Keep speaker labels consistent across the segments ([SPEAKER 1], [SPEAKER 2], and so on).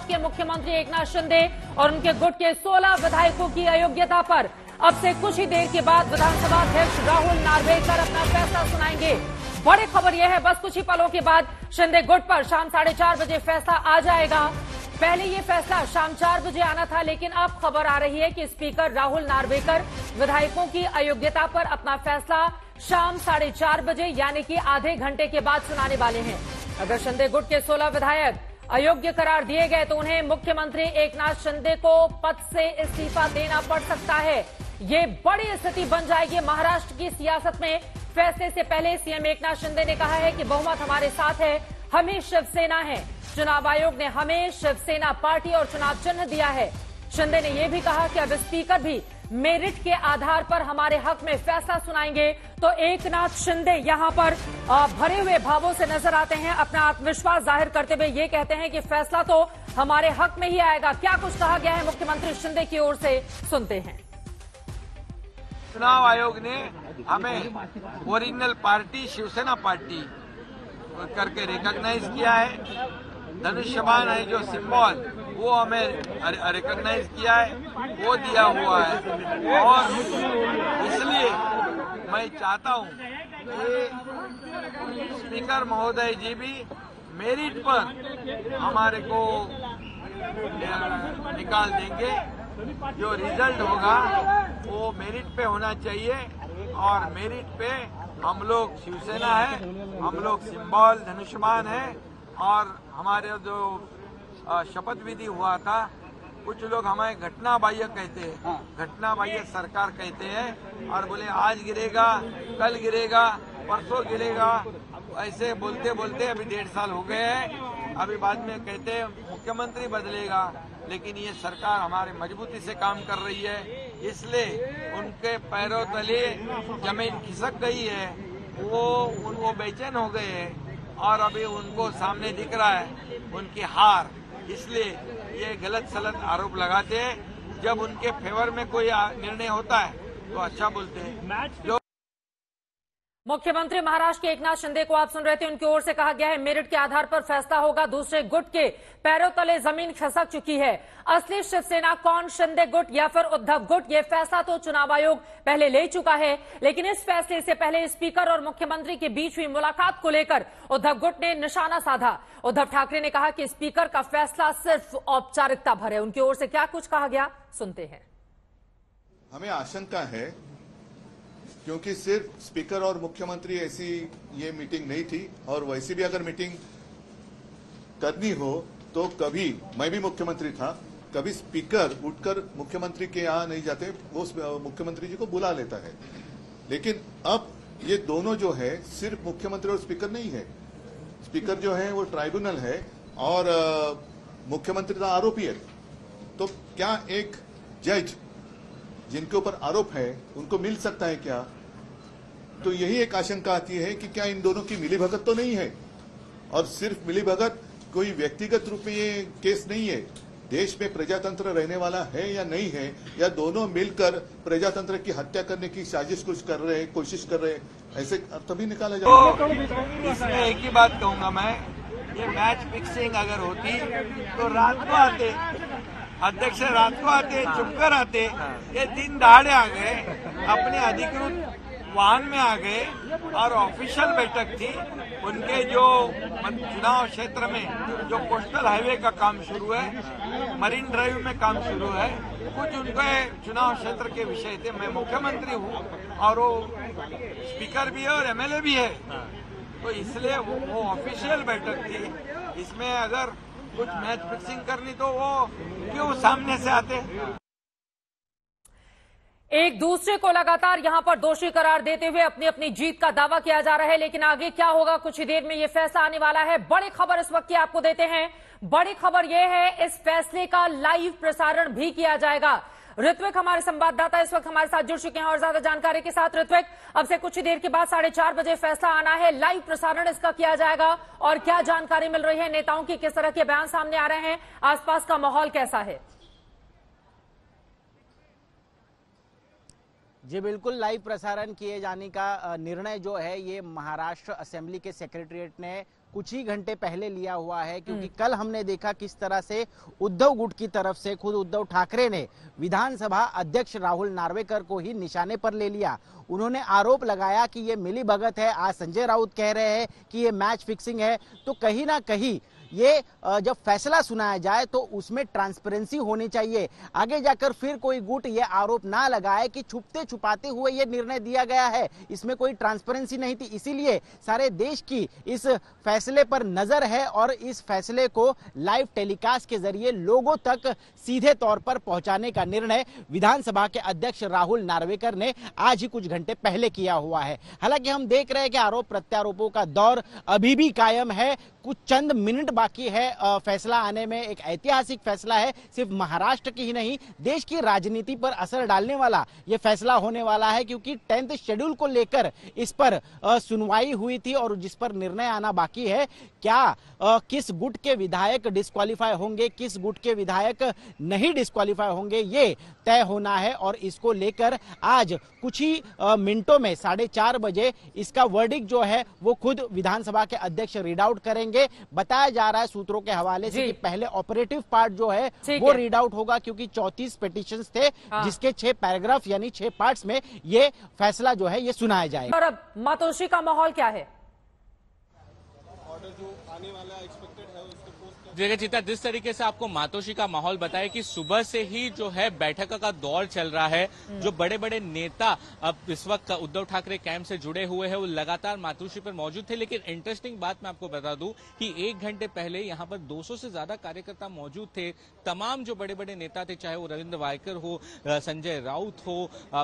[SPEAKER 1] महाराष्ट्र के मुख्यमंत्री एकनाथ शिंदे और उनके गुट के 16 विधायकों की अयोग्यता पर अब से कुछ ही देर के बाद विधानसभा अध्यक्ष राहुल नार्वेकर अपना फैसला सुनाएँगे। बड़ी खबर यह है, बस कुछ ही पलों के बाद शिंदे गुट पर शाम साढ़े चार बजे फैसला आ जाएगा। पहले ये फैसला शाम चार बजे आना था, लेकिन अब खबर आ रही है कि स्पीकर राहुल नार्वेकर विधायकों की अयोग्यता पर अपना फैसला शाम साढ़े चार बजे, यानी कि आधे घंटे के बाद सुनाने वाले हैं। अगर शिंदे गुट के 16 विधायक अयोग्य करार दिए गए तो उन्हें मुख्यमंत्री एकनाथ शिंदे को पद से इस्तीफा देना पड़ सकता है। ये बड़ी स्थिति बन जाएगी महाराष्ट्र की सियासत में। फैसले से पहले सीएम एकनाथ शिंदे ने कहा है कि बहुमत हमारे साथ है, हमें शिवसेना है। चुनाव आयोग ने हमें शिवसेना पार्टी और चुनाव चिन्ह दिया है। शिंदे ने यह भी कहा कि अब स्पीकर भी मेरिट के आधार पर हमारे हक में फैसला सुनाएँगे। तो एक नाथ शिंदे यहाँ पर भरे हुए भावों से नज़र आते हैं। अपना आत्मविश्वास ज़ाहिर करते हुए ये कहते हैं कि फैसला तो हमारे हक में ही आएगा। क्या कुछ कहा गया है? मुख्यमंत्री शिंदे की ओर से सुनते हैं।
[SPEAKER 2] चुनाव आयोग ने हमें ओरिजिनल पार्टी, शिवसेना पार्टी करके रिकॉग्नाइज किया है। धनुष्यमान है जो सिंबल। वो हमें रिकॉग्नाइज किया है, वो दिया हुआ है। और इसलिए मैं चाहता हूँ कि स्पीकर महोदय जी भी मेरिट पर हमारे को निकाल देंगे। जो रिज़ल्ट होगा, वो मेरिट पे होना चाहिए। और मेरिट पे हम लोग शिवसेना है, हम लोग सिंबल धनुष्मान है। और हमारे जो शपथ विधि हुआ था। कुछ लोग हमारे घटना बाह्य कहते हैं। हाँ। घटना बाह्य सरकार कहते हैं और बोले आज गिरेगा कल गिरेगा परसों गिरेगा। ऐसे बोलते बोलते अभी डेढ़ साल हो गए हैं। अभी बाद में कहते हैं मुख्यमंत्री बदलेगा लेकिन ये सरकार हमारे मजबूती से काम कर रही है। इसलिए उनके पैरों तले ज़मीन खिसक गई है। वो उनको बेचैन हो गए हैं और अभी उनको सामने दिख रहा है उनकी हार। इसलिए ये गलत सलत आरोप लगाते हैं। जब उनके फेवर में कोई निर्णय होता है तो अच्छा बोलते हैं।
[SPEAKER 1] मुख्यमंत्री महाराष्ट्र के एकनाथ शिंदे को आप सुन रहे थे, उनकी ओर से कहा गया है, मेरिट के आधार पर फैसला होगा, दूसरे गुट के पैरों तले ज़मीन खसक चुकी है। असली शिवसेना कौन, शिंदे गुट या फिर उद्धव गुट? ये फैसला तो चुनाव आयोग पहले ले चुका है, लेकिन इस फैसले से पहले स्पीकर और मुख्यमंत्री के बीच हुई मुलाकात को लेकर उद्धव गुट ने निशाना साधा। उद्धव ठाकरे ने कहा कि स्पीकर का फैसला सिर्फ़ औपचारिकता भर है। उनकी ओर से क्या कुछ कहा गया? सुनते हैं।
[SPEAKER 3] हमें आशंका है क्योंकि सिर्फ़ स्पीकर और मुख्यमंत्री ऐसी ये मीटिंग नहीं थी, और वैसी भी अगर मीटिंग करनी हो तो कभी, मैं भी मुख्यमंत्री था, कभी स्पीकर उठकर मुख्यमंत्री के यहाँ नहीं जाते, वो मुख्यमंत्री जी को बुला लेता है। लेकिन अब ये दोनों जो है, सिर्फ़ मुख्यमंत्री और स्पीकर नहीं है। स्पीकर जो है, वो ट्राइब्यूनल है, और मुख्यमंत्री का आरोपी है। तो क्या एक जज जिनके ऊपर आरोप है, उनको मिल सकता है क्या? तो यही एक आशंका आती है कि क्या इन दोनों की मिलीभगत तो नहीं है? और सिर्फ़ मिलीभगत, कोई व्यक्तिगत रूप में ये केस नहीं है? देश में प्रजातंत्र रहने वाला है या नहीं है? या दोनों मिलकर प्रजातंत्र की हत्या करने की साजिश कुछ कर रहे हैं, कोशिश कर रहे हैं? ऐसे तभी निकाला जाए
[SPEAKER 2] तो इसमें एक ही बात कहूँगा मैं, ये मैच फिक्सिंग अगर होती तो रात को आते अध्यक्ष रात को आते चुप कर आते. ये दिन दहाड़े आ गए. अपने अधिकृत वाहन में आ गए और ऑफिशियल बैठक थी. उनके जो चुनाव क्षेत्र में जो कोस्टल हाईवे का काम शुरू है, मरीन ड्राइव में काम शुरू है, कुछ उनके चुनाव क्षेत्र के विषय थे. मैं मुख्यमंत्री हूँ और वो स्पीकर भी है और एमएलए भी है. तो इसलिए वो ऑफिशियल बैठक थी. इसमें अगर कुछ मैच फिक्सिंग करनी तो वो क्यों सामने से आते?
[SPEAKER 1] एक दूसरे को लगातार यहाँ पर दोषी करार देते हुए अपनी अपनी जीत का दावा किया जा रहा है, लेकिन आगे क्या होगा, कुछ ही देर में यह फैसला आने वाला है। बड़ी खबर इस वक्त की आपको देते हैं। बड़ी खबर यह है, इस फैसले का लाइव प्रसारण भी किया जाएगा। ऋत्विक हमारे संवाददाता इस वक्त हमारे साथ जुड़ चुके हैं और ज़्यादा जानकारी के साथ ऋत्विक, अब से कुछ ही देर के बाद साढ़े चार बजे फैसला आना है। लाइव प्रसारण इसका किया जाएगा और क्या जानकारी मिल रही है? नेताओं की किस तरह के बयान सामने आ रहे हैं? आसपास का माहौल कैसा है?
[SPEAKER 4] जी, बिल्कुल। लाइव प्रसारण किए जाने का निर्णय जो है, ये महाराष्ट्र असेंबली के सेक्रेटरिएट ने कुछ ही घंटे पहले लिया हुआ है क्योंकि कल हमने देखा किस तरह से उद्धव गुट की तरफ़ से खुद उद्धव ठाकरे ने विधानसभा अध्यक्ष राहुल नार्वेकर को ही निशाने पर ले लिया। उन्होंने आरोप लगाया कि ये मिली भगत है। आज संजय राउत कह रहे हैं कि ये मैच फिक्सिंग है। तो कहीं ना कहीं ये जब फैसला सुनाया जाए तो उसमें ट्रांसपेरेंसी होनी चाहिए। आगे जाकर फिर कोई गुट ये आरोप ना लगाए कि छुपते छुपाते हुए ये निर्णय दिया गया है। इसमें कोई ट्रांसपेरेंसी नहीं थी। इसीलिए सारे देश की इस फैसले पर नज़र है और इस फैसले को लाइव टेलीकास्ट के ज़रिए लोगों तक सीधे तौर पर पहुँचाने का निर्णय विधानसभा के अध्यक्ष राहुल नार्वेकर ने आज ही कुछ घंटे पहले किया हुआ है। हालाँकि हम देख रहे हैं कि आरोप प्रत्यारोपों का दौर अभी भी कायम है। कुछ चंद मिनट बाकी है फैसला आने में एक ऐतिहासिक फैसला है, सिर्फ़ महाराष्ट्र की ही नहीं, देश की राजनीति पर असर डालने वाला ये फैसला होने वाला है क्योंकि टेंथ शेड्यूल को लेकर इस पर सुनवाई हुई थी और जिस पर निर्णय आना बाकी है, क्या किस गुट के विधायक डिस्कालीफाई होंगे, किस गुट के विधायक नहीं डिस्कालीफाई होंगे, ये तय होना है और इसको लेकर आज कुछ ही मिनटों में, साढ़े चार बजे इसका वर्डिक जो है, वो खुद विधानसभा के अध्यक्ष रीड आउट करेंगे। बताया जा रहा है सूत्रों के हवाले से कि पहले ऑपरेटिव पार्ट जो है वो रीड आउट होगा क्योंकि चौतीस पिटिशन थे
[SPEAKER 1] हाँ।
[SPEAKER 4] जिसके छह पैराग्राफ यानी छह पार्ट में ये फैसला जो है ये सुनाया जाएगा।
[SPEAKER 1] और अब मातोश्री का माहौल क्या है?
[SPEAKER 5] जगह चिता जिस तरीके से आपको मातोशी का माहौल बताया कि सुबह से ही जो है बैठक का दौर चल रहा है जो बड़े बड़े नेता अब इस वक्त उद्धव ठाकरे कैंप से जुड़े हुए हैं वो लगातार मातोशी पर मौजूद थे। लेकिन इंटरेस्टिंग बात मैं आपको बता दूँ कि एक घंटे पहले यहाँ पर 200 से ज़्यादा कार्यकर्ता मौजूद थे। तमाम जो बड़े बड़े नेता थे चाहे वो रविन्द्र वायकर हो संजय राउत हो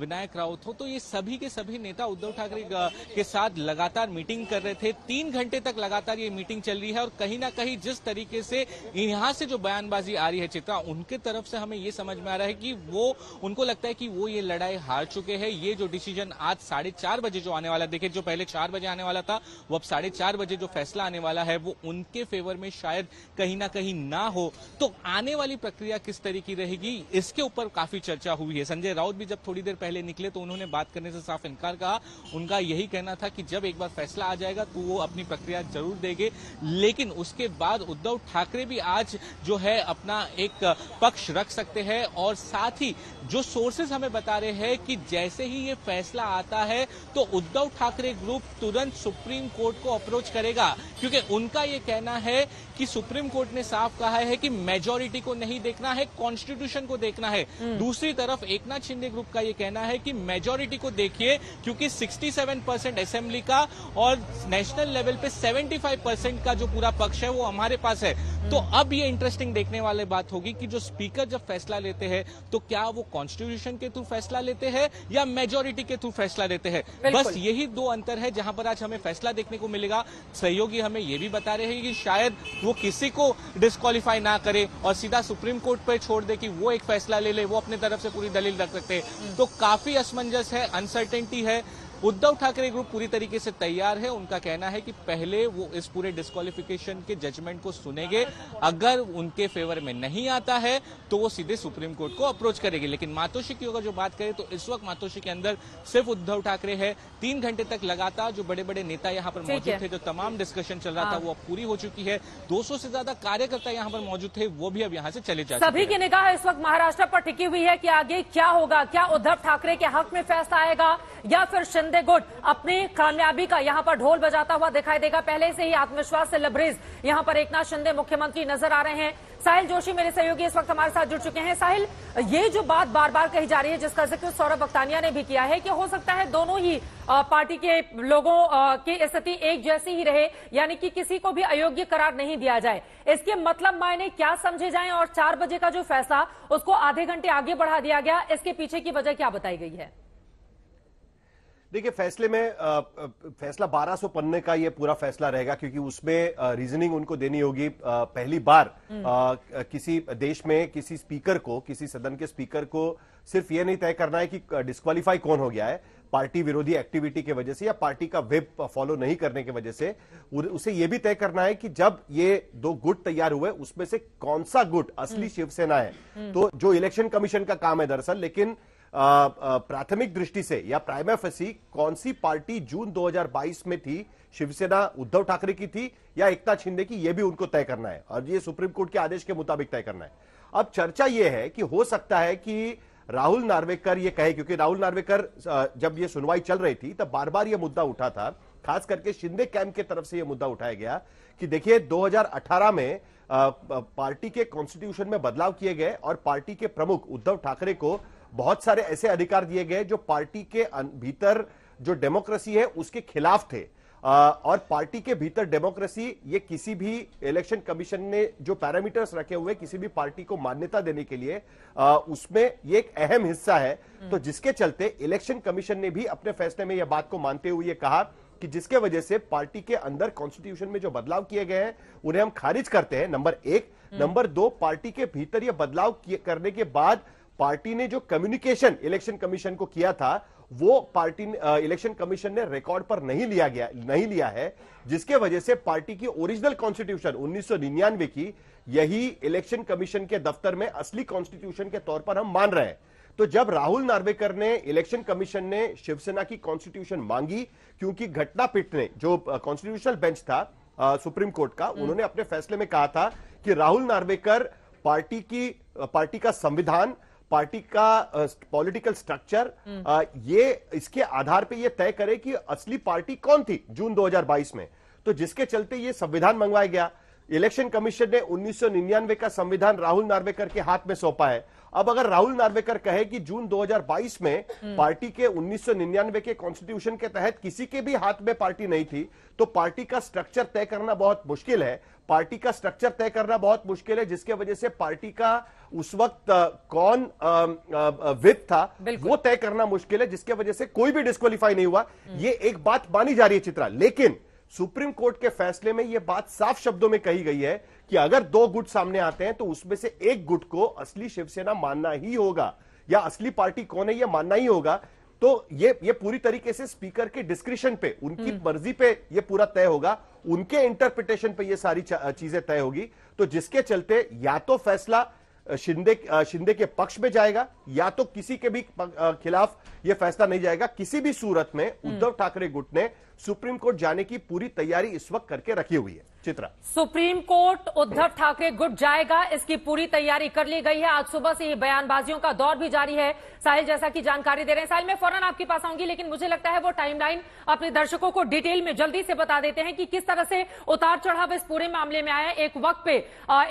[SPEAKER 5] विनायक राउत हो तो ये सभी के सभी नेता उद्धव ठाकरे के साथ लगातार मीटिंग कर रहे थे। तीन घंटे तक लगातार ये मीटिंग चल रही है और कहीं ना कहीं जिस तरीके से यहाँ से जो बयानबाजी आ रही है चित्रा, उनके तरफ़ से हमें ये समझ में आ रहा है कि वो, उनको लगता है कि वो ये लड़ाई हार चुके हैं। ये जो डिसीज़न आज साढ़े चार बजे जो आने वाला, देखिए जो पहले चार बजे आने वाला था, वो अब साढ़े चार बजे जो फैसला आने वाला है, वो उनके फेवर में शायद कहीं ना कहीं ना हो। तो आने वाली प्रक्रिया किस तरह की रहेगी, इसके ऊपर काफ़ी चर्चा हुई है। संजय राउत भी जब थोड़ी देर पहले निकले तो उन्होंने बात करने से साफ़ इनकार कहा। उनका यही कहना था कि जब एक बार फैसला आ जाएगा तो वो अपनी प्रक्रिया ज़रूर देंगे। लेकिन उसके बाद उद्धव ठाकरे भी आज जो है अपना एक पक्ष रख सकते हैं और साथ ही जो सोर्सेज हमें बता रहे हैं कि जैसे ही ये फैसला आता है तो उद्धव ठाकरे ग्रुप तुरंत सुप्रीम कोर्ट को अप्रोच करेगा। क्योंकि उनका ये कहना है कि सुप्रीम कोर्ट ने साफ़ कहा है कि मेजोरिटी को नहीं देखना है कॉन्स्टिट्यूशन को देखना है। दूसरी तरफ़ एकनाथ शिंदे ग्रुप का ये कहना है कि मेजोरिटी को देखिए क्योंकि 67 परसेंट असेंबली का और नेशनल लेवल पे 75 परसेंट का जो पूरा पक्ष है वो हमारे पास है। तो अब ये इंटरेस्टिंग देखने वाली बात होगी कि जो स्पीकर जब फैसला लेते हैं तो क्या वो कॉन्स्टिट्यूशन के थ्रू फैसला लेते हैं या मेजोरिटी के थ्रू फैसला लेते हैं? बस यही दो अंतर है जहाँ पर आज हमें फैसला देखने को मिलेगा। सहयोगी हमें ये भी बता रहे हैं कि शायद वो किसी को डिस्कालीफाई ना करे और सीधा सुप्रीम कोर्ट पर छोड़ दे कि वो एक फैसला ले ले वो अपने तरफ़ से पूरी दलील रख सकते हैं। तो काफ़ी असमंजस है अनसर्टेनिटी है। उद्धव ठाकरे ग्रुप पूरी तरीके से तैयार है। उनका कहना है कि पहले वो इस पूरे डिस्कालिफिकेशन के जजमेंट को सुनेंगे। अगर उनके फेवर में नहीं आता है तो वो सीधे सुप्रीम कोर्ट को अप्रोच करेंगे। लेकिन मातोशी की अगर जो बात करें तो इस वक्त मातोशी के अंदर सिर्फ़ उद्धव ठाकरे है। तीन घंटे तक लगातार जो बड़े बड़े नेता यहाँ पर मौजूद थे जो तमाम डिस्कशन चल रहा था
[SPEAKER 1] हाँ।
[SPEAKER 5] वो अब पूरी हो चुकी है। 200 से ज़्यादा कार्यकर्ता यहाँ पर मौजूद थे वो भी अब यहाँ से चले जा
[SPEAKER 1] सभी की निगाह इस वक्त महाराष्ट्र पर टिकी हुई है कि आगे क्या होगा क्या उद्धव ठाकरे के हक में फैसला आएगा या फिर शिंदे गुट अपनी कामयाबी का यहाँ पर ढोल बजाता हुआ दिखाई देगा। पहले से ही आत्मविश्वास से लबरेज यहाँ पर एकनाथ शिंदे मुख्यमंत्री नज़र आ रहे हैं। साहिल जोशी मेरे सहयोगी इस वक्त हमारे साथ जुड़ चुके हैं। साहिल, ये जो बात बार बार कही जा रही है, जिसका ज़िक्र सौरभ बख्तानिया ने भी किया है कि हो सकता है दोनों ही पार्टी के लोगों की स्थिति एक जैसी ही रहे, यानी कि किसी को भी अयोग्य करार नहीं दिया जाए? इसके मतलब मायने क्या समझे जाए और चार बजे का जो फैसला, उसको आधे घंटे आगे बढ़ा दिया गया, इसके पीछे की वजह क्या बताई गई है?
[SPEAKER 6] देखिए फैसले में अ, फैसला 1200 पन्ने का ये पूरा फैसला रहेगा क्योंकि उसमें रीजनिंग उनको देनी होगी पहली बार अ, किसी देश में किसी स्पीकर को किसी सदन के स्पीकर को सिर्फ़ ये नहीं तय करना है कि डिस्कालीफाई कौन हो गया है पार्टी विरोधी एक्टिविटी की वजह से या पार्टी का वेब फॉलो नहीं करने की वजह से। उसे यह भी तय करना है कि जब ये दो गुट तैयार हुए उसमें से कौन सा गुट असली शिवसेना है। तो जो इलेक्शन कमीशन का काम है दरअसल लेकिन प्राथमिक दृष्टि से, या प्राइमा फसी कौन सी पार्टी जून 2022 में थी, शिवसेना उद्धव ठाकरे की थी, या एकता शिंदे की यह भी उनको तय करना है? और ये सुप्रीम कोर्ट के आदेश के मुताबिक तय करना है। अब चर्चा यह है कि हो सकता है कि राहुल नार्वेकर ये कहे, क्योंकि राहुल नार्वेकर जब ये सुनवाई चल रही थी, तब बार बार यह मुद्दा उठा था। खास करके शिंदे कैंप की तरफ़ से यह मुद्दा उठाया गया कि देखिए 2018 में पार्टी के कॉन्स्टिट्यूशन में बदलाव किए गए, और पार्टी के प्रमुख उद्धव ठाकरे को बहुत सारे ऐसे अधिकार दिए गए जो पार्टी के भीतर जो डेमोक्रेसी है उसके खिलाफ थे। और पार्टी के भीतर डेमोक्रेसी ये किसी भी इलेक्शन कमीशन ने जो पैरामीटर्स रखे हुए किसी भी पार्टी को मान्यता देने के लिए उसमें ये एक अहम हिस्सा है। तो जिसके चलते इलेक्शन कमीशन ने भी अपने फैसले में यह बात को मानते हुए कहा कि जिसके वजह से पार्टी के अंदर कॉन्स्टिट्यूशन में जो बदलाव किए गए हैं उन्हें हम खारिज करते हैं नंबर एक। नंबर दो पार्टी के भीतर यह बदलाव करने के बाद पार्टी ने जो कम्युनिकेशन इलेक्शन कमीशन को किया था वो पार्टी इलेक्शन कमीशन ने रिकॉर्ड पर नहीं लिया गया नहीं लिया है जिसके वजह से पार्टी की ओरिजिनल कॉन्स्टिट्यूशन 1999 की यही इलेक्शन कमीशन के दफ्तर में असली कॉन्स्टिट्यूशन के तौर पर हम मान रहे हैं। तो जब राहुल नार्वेकर ने इलेक्शन कमीशन ने शिवसेना की कॉन्स्टिट्यूशन मांगी क्योंकि घटनापीठ ने जो कॉन्स्टिट्यूशनल बेंच था अ, सुप्रीम कोर्ट का उन्होंने अपने फैसले में कहा था कि राहुल नार्वेकर पार्टी की पार्टी का संविधान पार्टी का पॉलिटिकल uh, स्ट्रक्चर uh, ये इसके आधार पे ये तय करे कि असली पार्टी कौन थी जून 2022 में। तो जिसके चलते ये संविधान मंगवाया गया। इलेक्शन कमीशन ने 1999 का संविधान राहुल नार्वेकर के हाथ में सौंपा है। अब अगर राहुल नार्वेकर कहे कि जून 2022 में पार्टी के 1999 के कॉन्स्टिट्यूशन के तहत किसी के भी हाथ में पार्टी नहीं थी तो पार्टी का स्ट्रक्चर तय करना बहुत मुश्किल है। पार्टी का स्ट्रक्चर तय करना बहुत मुश्किल है जिसके वजह से पार्टी का उस वक्त कौन विप था वो तय करना मुश्किल है जिसके वजह से कोई भी डिस्कालीफाई नहीं हुआ। ये एक बात मानी जा रही है चित्रा। लेकिन सुप्रीम कोर्ट के फैसले में यह बात साफ़ शब्दों में कही गई है कि अगर दो गुट सामने आते हैं तो उसमें से एक गुट को असली शिवसेना मानना ही होगा या असली पार्टी कौन है यह मानना ही होगा। तो ये ये पूरी तरीके से स्पीकर के डिस्क्रिप्शन पे उनकी मर्ज़ी पे ये पूरा तय होगा उनके इंटरप्रिटेशन पे ये सारी चीज़ें तय होगी। तो जिसके चलते या तो फैसला शिंदे शिंदे के पक्ष में जाएगा या तो किसी के भी खिलाफ यह फैसला नहीं जाएगा। किसी भी सूरत में उद्धव ठाकरे गुट ने सुप्रीम कोर्ट जाने की पूरी तैयारी इस वक्त करके रखी हुई है। चित्रा।
[SPEAKER 1] सुप्रीम कोर्ट उद्धव ठाकरे गुट जाएगा, इसकी पूरी तैयारी कर ली गई है। आज सुबह से ही बयानबाजियों का दौर भी जारी है। साहिल, जैसा कि जानकारी दे रहे हैं, साहिल, मैं फ़ौरन आपके पास आऊँगी, लेकिन मुझे लगता है वो टाइमलाइन अपने दर्शकों को डिटेल में जल्दी से बता देते हैं कि किस तरह से उतार चढ़ाव इस पूरे मामले में आया। एक वक्त पे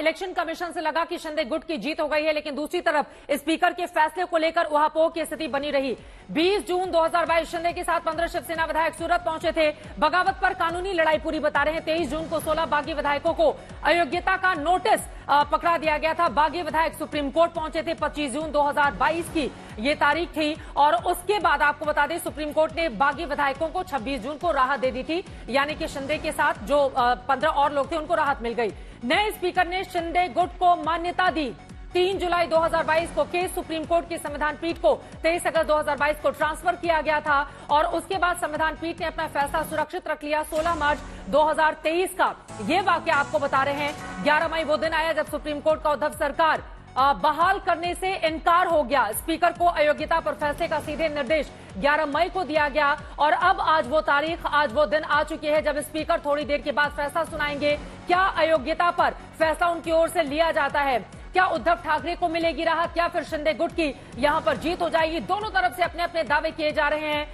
[SPEAKER 1] इलेक्शन कमीशन से लगा कि शिंदे गुट की जीत हो गई है, लेकिन दूसरी तरफ़ स्पीकर के फैसले को लेकर उहापोह की स्थिति बनी रही। 20 जून 2022 शिंदे के साथ 15 शिवसेना विधायक सूरत पहुँचे थे। बगावत पर कानूनी लड़ाई पूरी बता रहे हैं। 23 जून को 16 बागी विधायकों को अयोग्यता का नोटिस पकड़ा दिया गया था। बागी विधायक सुप्रीम कोर्ट पहुँचे थे 25 जून 2022 की ये तारीख थी। और उसके बाद आपको बता दें, सुप्रीम कोर्ट ने बागी विधायकों को 26 जून को राहत दे दी थी। यानी कि शिंदे के साथ जो पंद्रह और लोग थे, उनको राहत मिल गई। नए स्पीकर ने शिंदे गुट को मान्यता दी। 3 जुलाई 2022 को केस सुप्रीम कोर्ट की संविधान पीठ को 23 अगस्त 2022 को ट्रांसफ़र किया गया था और उसके बाद संविधान पीठ ने अपना फैसला सुरक्षित रख लिया 16 मार्च 2023 का। ये वाक्य आपको बता रहे हैं। 11 मई वो दिन आया जब सुप्रीम कोर्ट का उद्धव सरकार बहाल करने से इनकार हो गया। स्पीकर को अयोग्यता पर फैसले का सीधे निर्देश 11 मई को दिया गया और अब आज वो तारीख, आज वो दिन आ चुकी है जब स्पीकर थोड़ी देर के बाद फैसला सुनाएँगे। क्या अयोग्यता पर फैसला उनकी ओर से लिया जाता है? क्या उद्धव ठाकरे को मिलेगी राहत? क्या फिर शिंदे गुट की यहाँ पर जीत हो जाएगी? दोनों तरफ़ से अपने अपने दावे किए जा रहे हैं।